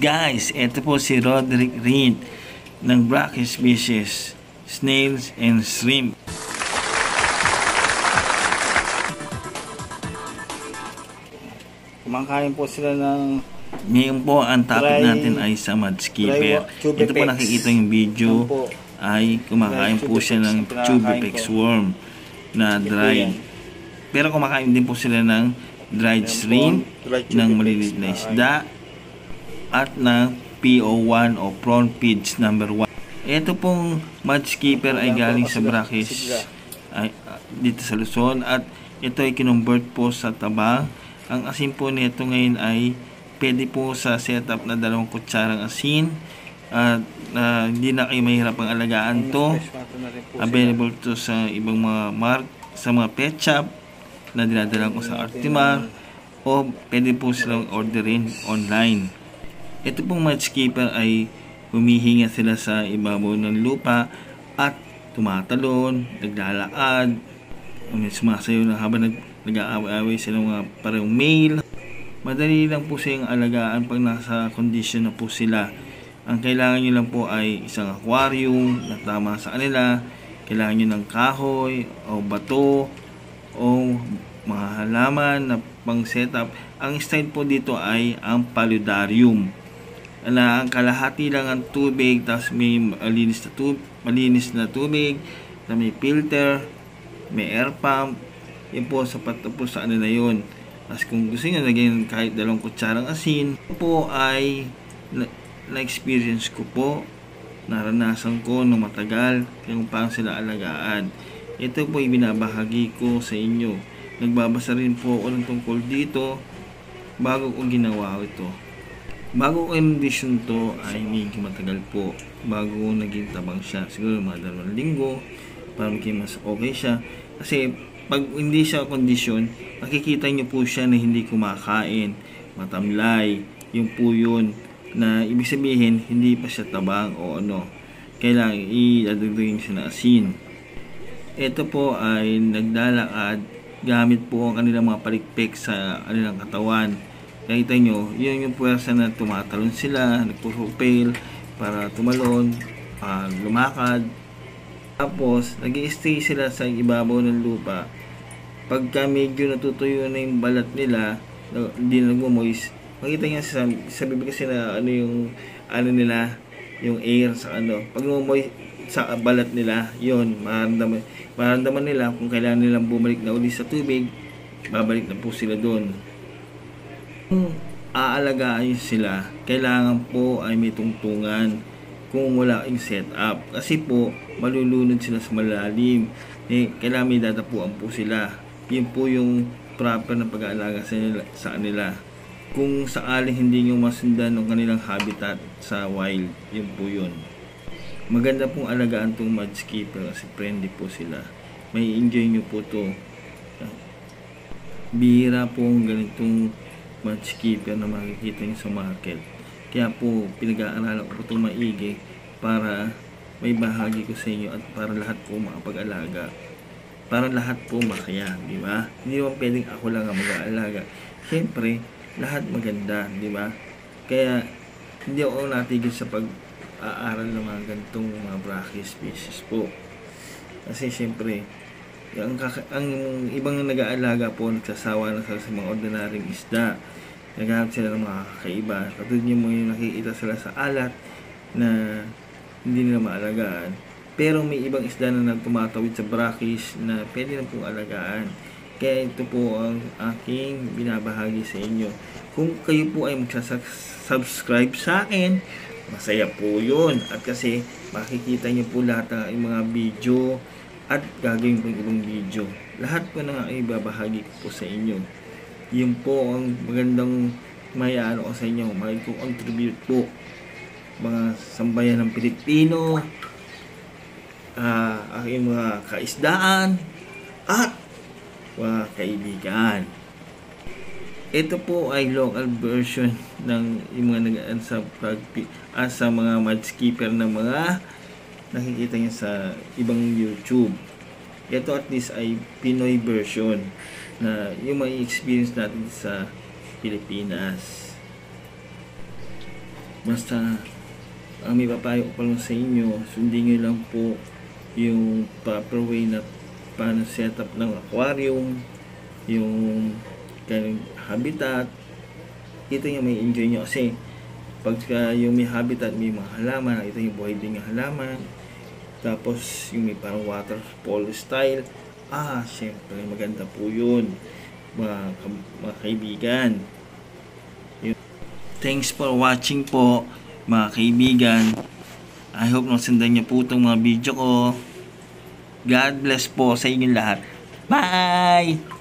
Guys, ito po si Roderick Reed ng brackish fishes, snails and shrimp. Kumakain po sila ng ngayon po ang topic Dry- natin ay sa mudskipper. Ito po nakikita yung video po. ay kumakain po siya ng tubipex worm na dried. Pero kumakain din po sila ng dried shrimp, ng maliliit na isda, at ng PO1 o prawn feeds number 1. Ito pong mudskipper ay galing sa sigla. ay, ah, dito sa Luzon at ito ay kinumbert po sa tabang. Ang asin po nito ngayon ay pwede po sa setup na dalawang kutsarang asin at ah, hindi na kayo mahirap ang alagaan to. Po sila. Available to sa ibang mga mark sa mga pet shop na dinadala ko sa Artimar o pwede po silang orderin online. Ito pong matchkeeper ay humihinga sila sa ibabaw ng lupa at tumatalon, naglalakad, sumasayo na habang nag, nag-aaway-aaway sila mga parehong male. Madali lang po silang alagaan pag nasa condition na po sila. Ang kailangan nyo lang po ay isang aquarium na tama sa kanila. Kailangan nyo ng kahoy o bato o mga halaman na pang setup. Ang style po dito ay ang paludarium na kalahati lang ang tubig tapos may malinis na tubig, malinis na tubig na may filter, may air pump. Yun po sapat na po sa ano na yun. Tapos kung gusto nyo lagyan kahit dalawang kutsarang asin. Po ay na, na-experience ko po. Naranasan ko nung matagal kung paano sila alagaan. Ito po ibinabahagi ko sa inyo. Nagbabasa rin po ako ng tungkol dito bago ko ginawa ito Bago ko envision to ay medyo matagal po bago naging tabang siya. Siguro mga dalawang linggo para maging mas okay siya. Kasi pag hindi siya kondisyon, makikita niyo po siya na hindi kumakain, matamlay. Yung po yun na ibig sabihin hindi pa siya tabang o ano. Kailangan i-adagdagin siya na asin. Ito po ay naglalakad gamit po ang kanilang mga palikpik sa kanilang katawan nakita nyo, yun yung puwersa na tumatalon sila, nagpupropel para tumalon, uh, lumakad. Tapos, nag stay sila sa ibabaw ng lupa. Pagka medyo natutuyo na yung balat nila, hindi na nagmumoist, makita nyo sa, sa bibig kasi na ano yung, ano nila, yung air sa ano. Pag nagmumoist sa balat nila, yun, maramdaman, maramdaman nila kung kailangan nilang bumalik na uli sa tubig, babalik na po sila doon kung aalagaan sila, kailangan po ay may tungtungan kung wala yung setup. Kasi po, malulunod sila sa malalim. Eh, kailangan may datapuan po sila. Yun po yung proper na pag-aalaga sa, sa kanila. Kung sakaling hindi nyo masundan ng kanilang habitat sa wild, yun po yun. Maganda pong alagaan tong mudskipper kasi friendly po sila. May enjoy nyo po to. Bihira po ang ganitong matchkeeper na makikita nyo sa market. Kaya po, pinag-aaralan ko itong maigi para may bahagi ko sa inyo at para lahat po makapag-alaga. Para lahat po makaya, di ba? Hindi naman pwedeng ako lang ang mag-aalaga. Siyempre, lahat maganda, di ba? Kaya, hindi ako natigil sa pag-aaral ng mga ganitong mga brackish species po. Kasi siyempre, ang, ang ibang nag-aalaga po, nagsasawa na sa mga ordinaryong isda. Naghahanap sila ng mga kakaiba. Katulad nyo mo yung nakikita sila sa alat na hindi nila maalagaan. Pero may ibang isda na nagtumatawid sa brackish na pwede na pong alagaan. Kaya ito po ang aking binabahagi sa inyo. Kung kayo po ay magsasubscribe sa akin, masaya po yun. At kasi makikita nyo po lahat ng mga video at gagawin ko ibang video. Lahat po na ibabahagi ko po sa inyo. Yun po ang magandang may ano ko sa inyo. May ko contribute po. Mga sambayan ng Pilipino, uh, aking mga kaisdaan, at mga kaibigan. Ito po ay local version ng mga nagaan sa pag ah, sa mga mudskipper na mga nakikita niyo sa ibang YouTube. Ito at least ay Pinoy version na yung may experience natin sa Pilipinas. Basta, ang may papayo ko lang sa inyo, sundin nyo lang po yung proper way na paano set up ng aquarium, yung kanyang habitat. Ito yung may enjoy nyo kasi pagka yung may habitat, may mga halaman, ito yung buhay din ng halaman. Tapos yung may parang waterfall style, ah, syempre maganda po yun mga, ka- mga kaibigan. Yun. Thanks for watching po mga kaibigan. I hope nasundan niyo po itong mga video ko. God bless po sa inyo lahat. Bye!